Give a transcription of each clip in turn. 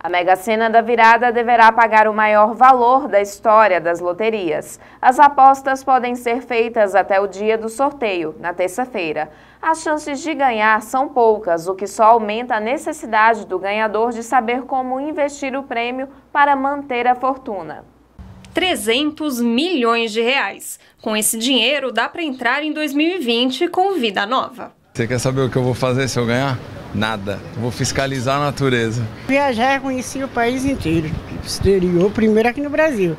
A Mega Sena da Virada deverá pagar o maior valor da história das loterias. As apostas podem ser feitas até o dia do sorteio, na terça-feira. As chances de ganhar são poucas, o que só aumenta a necessidade do ganhador de saber como investir o prêmio para manter a fortuna. 300 milhões de reais. Com esse dinheiro, dá para entrar em 2020 com vida nova. Você quer saber o que eu vou fazer se eu ganhar? Nada. Vou fiscalizar a natureza. Viajar, conheci o país inteiro. Exterior, primeiro aqui no Brasil.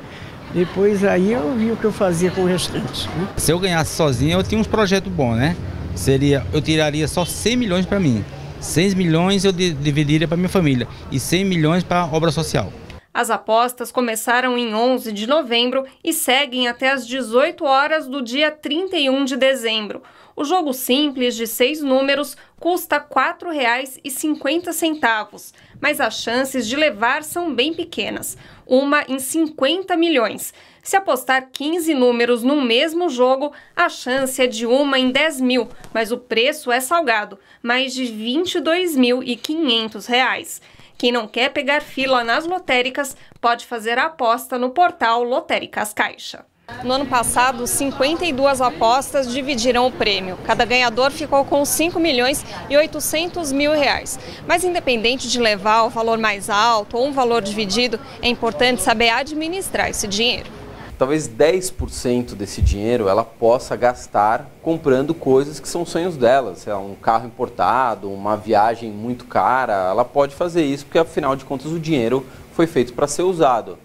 Depois aí eu vi o que eu fazia com o restante. Né? Se eu ganhasse sozinho, eu tinha uns projetos bons, né? Seria, eu tiraria só 100 milhões para mim. 6 milhões eu dividiria para minha família e 100 milhões para obra social. As apostas começaram em 11 de novembro e seguem até às 18 horas do dia 31 de dezembro. O jogo simples de seis números custa R$ 4,50, mas as chances de levar são bem pequenas, uma em 50 milhões. Se apostar 15 números no mesmo jogo, a chance é de uma em 10 mil, mas o preço é salgado, mais de R$ 22.500. Quem não quer pegar fila nas lotéricas pode fazer a aposta no portal Lotéricas Caixa. No ano passado, 52 apostas dividiram o prêmio. Cada ganhador ficou com 5 milhões e 800 mil reais. Mas independente de levar o valor mais alto ou um valor dividido, é importante saber administrar esse dinheiro. Talvez 10% desse dinheiro ela possa gastar comprando coisas que são sonhos dela, um carro importado, uma viagem muito cara, ela pode fazer isso porque afinal de contas o dinheiro foi feito para ser usado.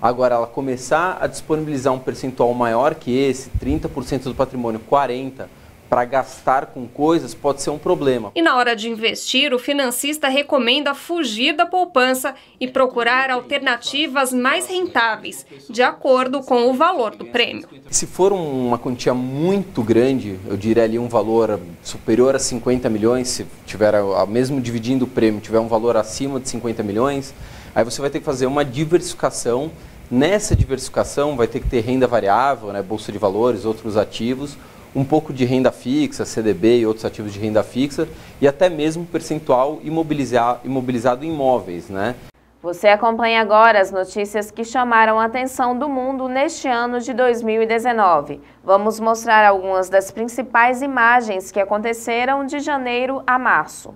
Agora, ela começar a disponibilizar um percentual maior que esse, 30% do patrimônio, 40%, para gastar com coisas pode ser um problema. E na hora de investir, o financista recomenda fugir da poupança e procurar alternativas mais rentáveis, de acordo com o valor do prêmio. Se for uma quantia muito grande, eu diria ali um valor superior a 50 milhões, se tiver, mesmo dividindo o prêmio, tiver um valor acima de 50 milhões, aí você vai ter que fazer uma diversificação Nessa diversificação vai ter que ter renda variável, né, bolsa de valores, outros ativos, um pouco de renda fixa, CDB e outros ativos de renda fixa e até mesmo percentual imobilizado, em imóveis. Né? Você acompanha agora as notícias que chamaram a atenção do mundo neste ano de 2019. Vamos mostrar algumas das principais imagens que aconteceram de janeiro a março.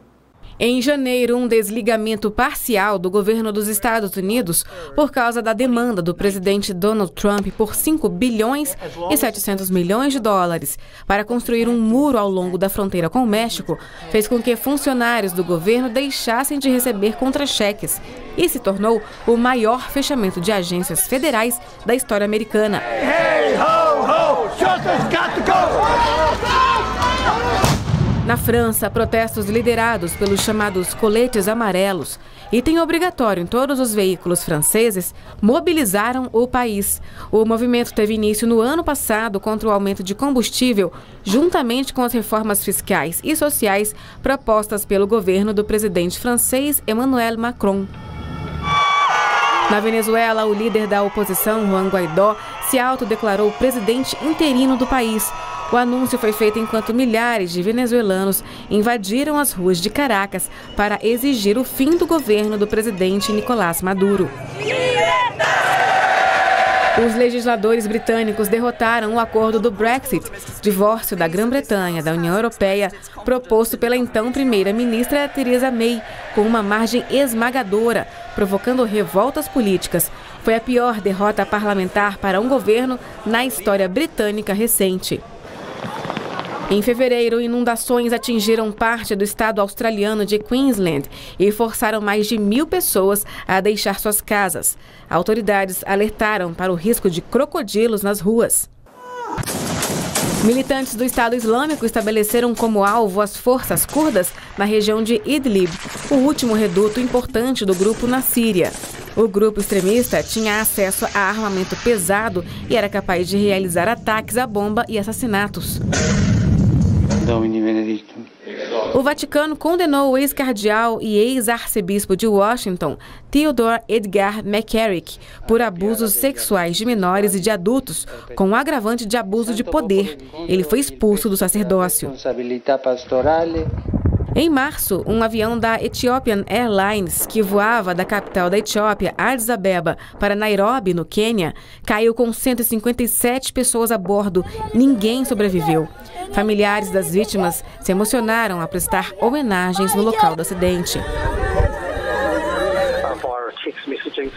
Em janeiro, um desligamento parcial do governo dos Estados Unidos por causa da demanda do presidente Donald Trump por 5 bilhões e 700 milhões de dólares para construir um muro ao longo da fronteira com o México fez com que funcionários do governo deixassem de receber contra-cheques e se tornou o maior fechamento de agências federais da história americana. Hey, ho, ho, na França, protestos liderados pelos chamados coletes amarelos, item obrigatório em todos os veículos franceses, mobilizaram o país. O movimento teve início no ano passado contra o aumento de combustível, juntamente com as reformas fiscais e sociais propostas pelo governo do presidente francês Emmanuel Macron. Na Venezuela, o líder da oposição, Juan Guaidó, se autodeclarou presidente interino do país. O anúncio foi feito enquanto milhares de venezuelanos invadiram as ruas de Caracas para exigir o fim do governo do presidente Nicolás Maduro. Os legisladores britânicos derrotaram o acordo do Brexit, divórcio da Grã-Bretanha da União Europeia, proposto pela então primeira-ministra Theresa May, com uma margem esmagadora, provocando revoltas políticas. Foi a pior derrota parlamentar para um governo na história britânica recente. Em fevereiro, inundações atingiram parte do estado australiano de Queensland e forçaram mais de mil pessoas a deixar suas casas. Autoridades alertaram para o risco de crocodilos nas ruas. Militantes do Estado Islâmico estabeleceram como alvo as forças curdas na região de Idlib, o último reduto importante do grupo na Síria. O grupo extremista tinha acesso a armamento pesado e era capaz de realizar ataques à bomba e assassinatos. O Vaticano condenou o ex-cardeal e ex-arcebispo de Washington, Theodore Edgar McCarrick, por abusos sexuais de menores e de adultos, com o agravante de abuso de poder. Ele foi expulso do sacerdócio. Em março, um avião da Ethiopian Airlines, que voava da capital da Etiópia, Addis Abeba, para Nairobi, no Quênia, caiu com 157 pessoas a bordo. Ninguém sobreviveu. Familiares das vítimas se emocionaram a prestar homenagens no local do acidente.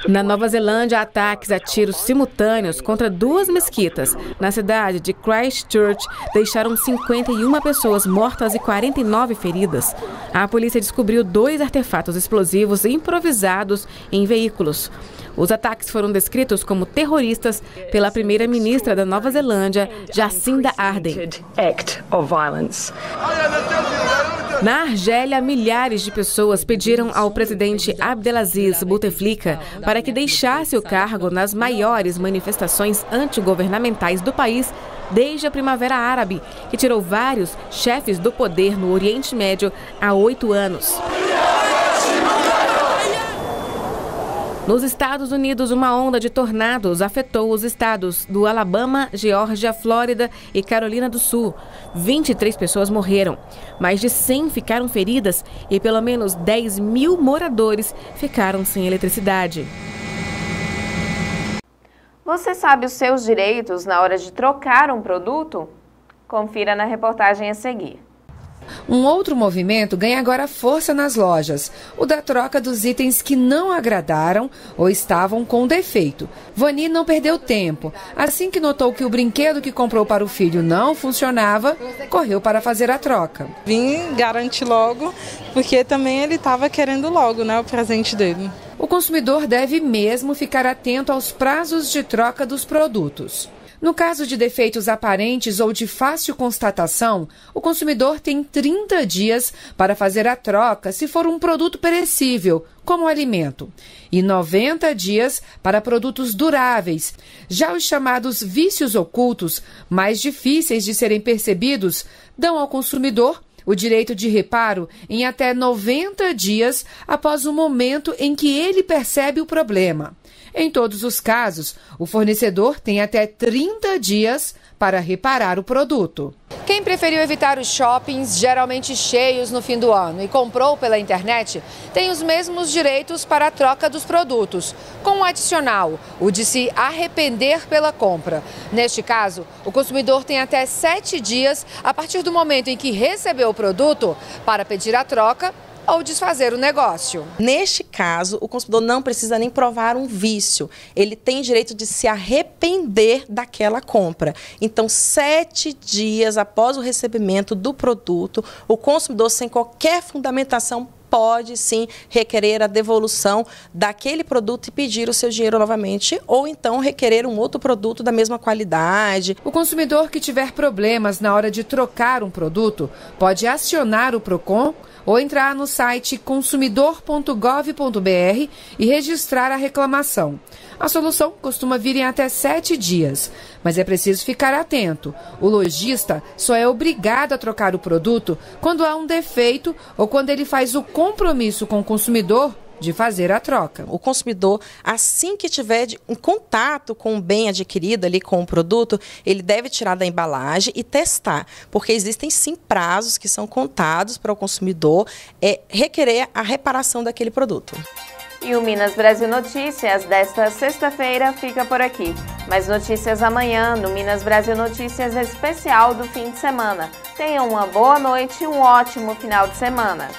Na Nova Zelândia, ataques a tiros simultâneos contra duas mesquitas na cidade de Christchurch deixaram 51 pessoas mortas e 49 feridas. A polícia descobriu dois artefatos explosivos improvisados em veículos. Os ataques foram descritos como terroristas pela primeira-ministra da Nova Zelândia, Jacinda Ardern. Na Argélia, milhares de pessoas pediram ao presidente Abdelaziz Bouteflika para que deixasse o cargo nas maiores manifestações antigovernamentais do país desde a Primavera Árabe, que tirou vários chefes do poder no Oriente Médio há oito anos. Nos Estados Unidos, uma onda de tornados afetou os estados do Alabama, Geórgia, Flórida e Carolina do Sul. 23 pessoas morreram, mais de 100 ficaram feridas e pelo menos 10 mil moradores ficaram sem eletricidade. Você sabe os seus direitos na hora de trocar um produto? Confira na reportagem a seguir. Um outro movimento ganha agora força nas lojas, o da troca dos itens que não agradaram ou estavam com defeito. Vani não perdeu tempo. Assim que notou que o brinquedo que comprou para o filho não funcionava, correu para fazer a troca. Vim garantir logo, porque também ele estava querendo logo né, o presente dele. O consumidor deve mesmo ficar atento aos prazos de troca dos produtos. No caso de defeitos aparentes ou de fácil constatação, o consumidor tem 30 dias para fazer a troca se for um produto perecível, como alimento, e 90 dias para produtos duráveis. Já os chamados vícios ocultos, mais difíceis de serem percebidos, dão ao consumidor o direito de reparo em até 90 dias após o momento em que ele percebe o problema. Em todos os casos, o fornecedor tem até 30 dias para reparar o produto. Quem preferiu evitar os shoppings geralmente cheios no fim do ano e comprou pela internet tem os mesmos direitos para a troca dos produtos, com um adicional, o de se arrepender pela compra. Neste caso, o consumidor tem até sete dias a partir do momento em que recebeu o produto para pedir a troca ou desfazer o negócio. Neste caso, o consumidor não precisa nem provar um vício. Ele tem direito de se arrepender daquela compra. Então, sete dias após o recebimento do produto, o consumidor, sem qualquer fundamentação, pode sim requerer a devolução daquele produto e pedir o seu dinheiro novamente, ou então requerer um outro produto da mesma qualidade. O consumidor que tiver problemas na hora de trocar um produto pode acionar o PROCON ou entrar no site consumidor.gov.br e registrar a reclamação. A solução costuma vir em até sete dias, mas é preciso ficar atento. O lojista só é obrigado a trocar o produto quando há um defeito ou quando ele faz o compromisso com o consumidor de fazer a troca. O consumidor, assim que tiver em contato com o bem adquirido ali com o produto, ele deve tirar da embalagem e testar, porque existem sim prazos que são contados para o consumidor é, requerer a reparação daquele produto. E o Minas Brasil Notícias desta sexta-feira fica por aqui. Mais notícias amanhã no Minas Brasil Notícias especial do fim de semana. Tenham uma boa noite e um ótimo final de semana.